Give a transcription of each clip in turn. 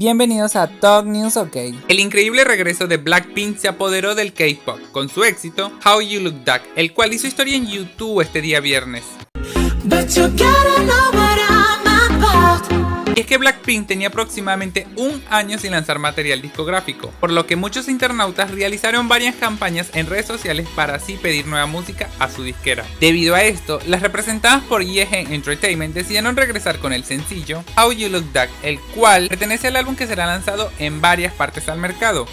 Bienvenidos a Talk News OK. El increíble regreso de Blackpink se apoderó del K-pop con su éxito How You Look Duck, el cual hizo historia en YouTube este día viernes. Es que Blackpink tenía aproximadamente un año sin lanzar material discográfico, por lo que muchos internautas realizaron varias campañas en redes sociales para así pedir nueva música a su disquera. Debido a esto, las representadas por Yehen Entertainment decidieron regresar con el sencillo How You Look Duck, el cual pertenece al álbum que será lanzado en varias partes al mercado.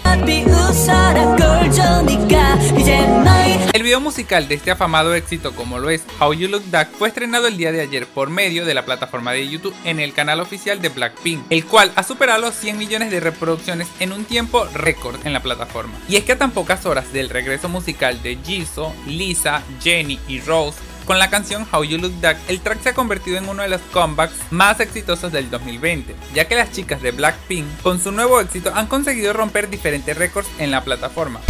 El video musical de este afamado éxito como lo es How You Look Duck fue estrenado el día de ayer por medio de la plataforma de YouTube en el canal oficial de Blackpink, el cual ha superado los 100 millones de reproducciones en un tiempo récord en la plataforma. Y es que a tan pocas horas del regreso musical de Jisoo, Lisa, Jenny y Rose, con la canción How You Look Duck, el track se ha convertido en uno de los comebacks más exitosos del 2020, ya que las chicas de Blackpink, con su nuevo éxito, han conseguido romper diferentes récords en la plataforma.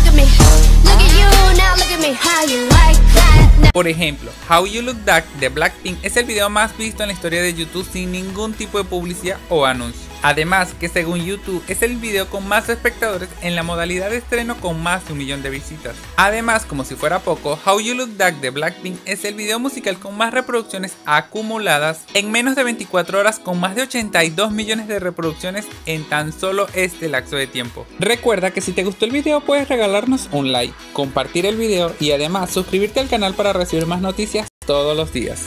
Por ejemplo, How You Look Duck de Blackpink es el video más visto en la historia de YouTube sin ningún tipo de publicidad o anuncio. Además que según YouTube es el video con más espectadores en la modalidad de estreno con más de un millón de visitas. Además, como si fuera poco, How You Look Duck de Blackpink es el video musical con más reproducciones acumuladas en menos de 24 horas con más de 82 millones de reproducciones en tan solo este lapso de tiempo. Recuerda que si te gustó el video puedes regalarnos un like, compartir el video y además suscribirte al canal para recibir más noticias todos los días.